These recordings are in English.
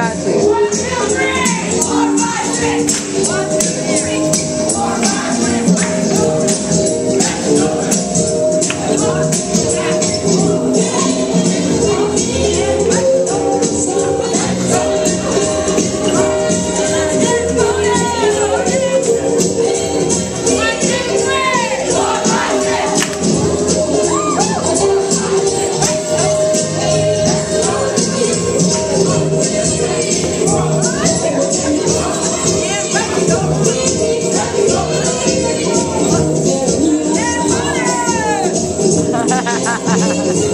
Yeah. Yes.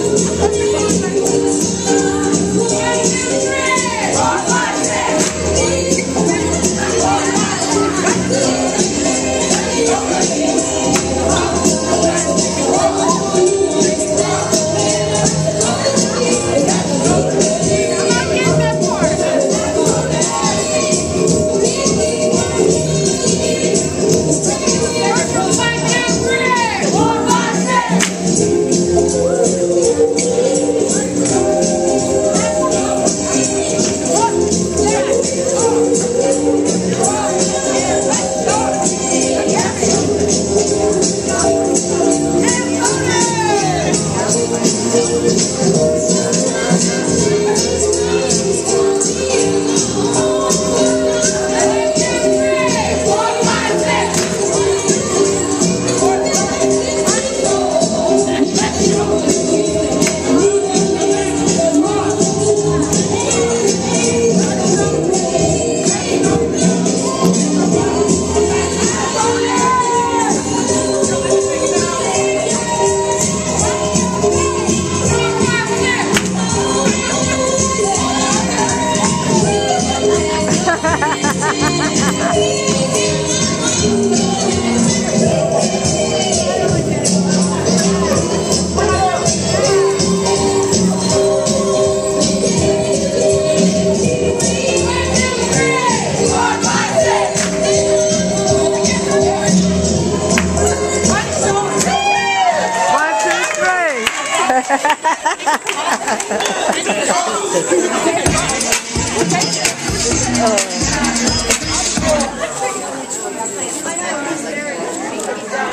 I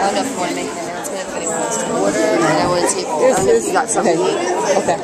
don't know if you want to make an announcement, if anyone wants to order, I want to take, I know you got something to. Okay.